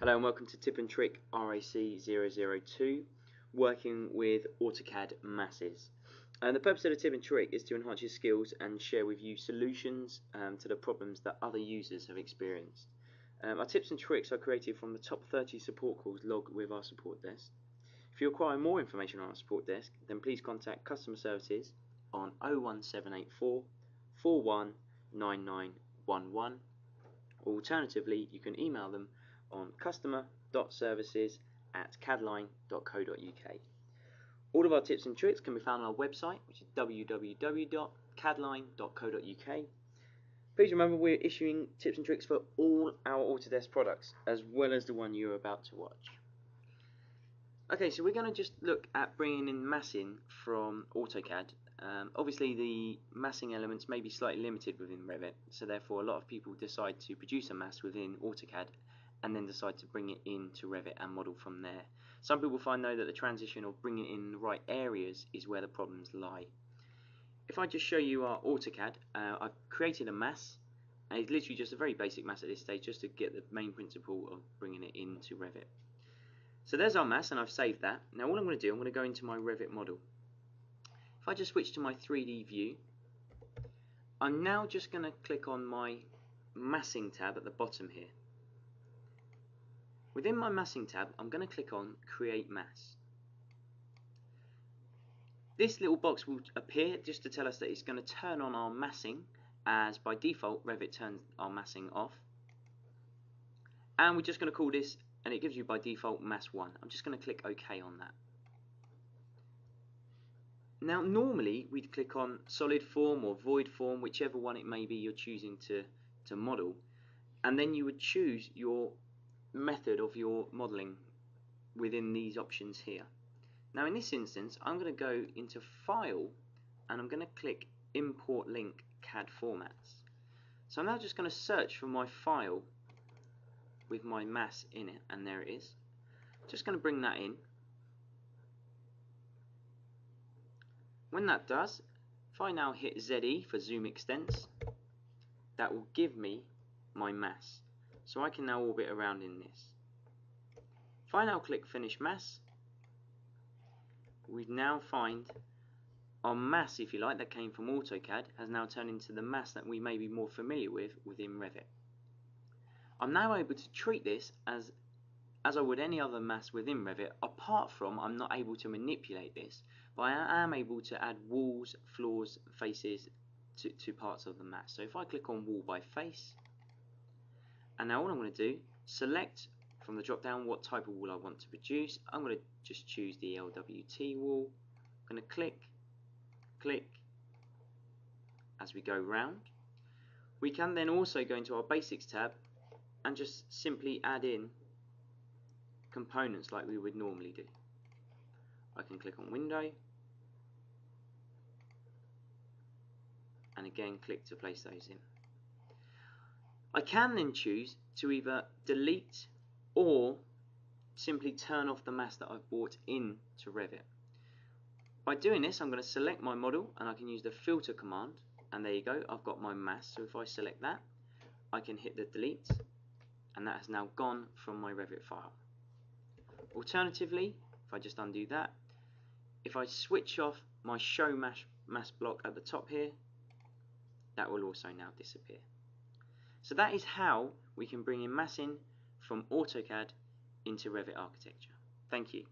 Hello and welcome to Tip and Trick RAC002 working with AutoCAD masses. And the purpose of the tip and trick is to enhance your skills and share with you solutions um, to the problems that other users have experienced. Um, our tips and tricks are created from the top 30 support calls logged with our support desk. If you require more information on our support desk, then please contact customer services on 01784 419911. Alternatively, you can email them on customer.services at cadline.co.uk. All of our tips and tricks can be found on our website, which is www.cadline.co.uk. Please remember we're issuing tips and tricks for all our Autodesk products, as well as the one you're about to watch. Okay, so we're going to just look at bringing in massing from AutoCAD. Um, obviously, the massing elements may be slightly limited within Revit, so therefore a lot of people decide to produce a mass within AutoCAD and then decide to bring it in to Revit and model from there. Some people find though that the transition of bringing it in the right areas is where the problems lie. If I just show you our AutoCAD, uh, I've created a mass and it's literally just a very basic mass at this stage just to get the main principle of bringing it into Revit. So there's our mass and I've saved that. Now all I'm going to do, I'm going to go into my Revit model. If I just switch to my 3D view, I'm now just going to click on my massing tab at the bottom here. Within my massing tab, I'm going to click on Create Mass. This little box will appear just to tell us that it's going to turn on our massing, as by default Revit turns our massing off. And we're just going to call this, and it gives you by default Mass 1. I'm just going to click OK on that. Now normally we'd click on solid form or void form, whichever one it may be you're choosing to, to model, and then you would choose your method of your modeling within these options here. Now in this instance I'm going to go into file and I'm going to click import link CAD formats. So I'm now just going to search for my file with my mass in it and there it is. Just going to bring that in. When that does, if I now hit ZE for zoom extents, that will give me my mass. So I can now orbit around in this. If I now click Finish Mass, we now find our mass, if you like, that came from AutoCAD has now turned into the mass that we may be more familiar with within Revit. I'm now able to treat this as as I would any other mass within Revit, apart from I'm not able to manipulate this, but I am able to add walls, floors, faces to, to parts of the mass. So if I click on wall by face, and now what I'm going to do, select from the drop down what type of wall I want to produce. I'm going to just choose the LWT wall. I'm going to click, click as we go round. We can then also go into our basics tab and just simply add in components like we would normally do. I can click on window and again click to place those in. I can then choose to either delete or simply turn off the mass that I've brought in to Revit. By doing this I'm going to select my model and I can use the filter command and there you go I've got my mass so if I select that I can hit the delete and that has now gone from my Revit file. Alternatively if I just undo that if I switch off my show mass, mass block at the top here that will also now disappear. So that is how we can bring in massing from AutoCAD into Revit architecture. Thank you.